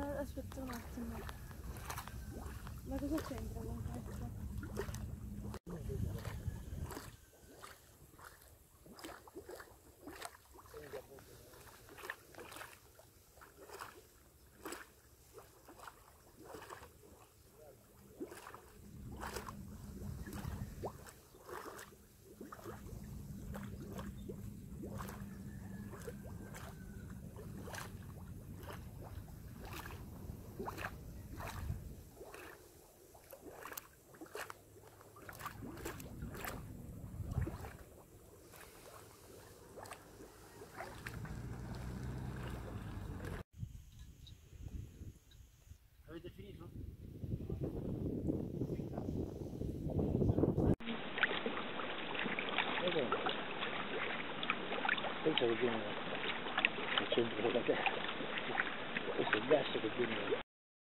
aspetta un attimo. Ma cosa c'entra con questo? Avete finito? Penso che viene al centro della terra. Questo è il gas che viene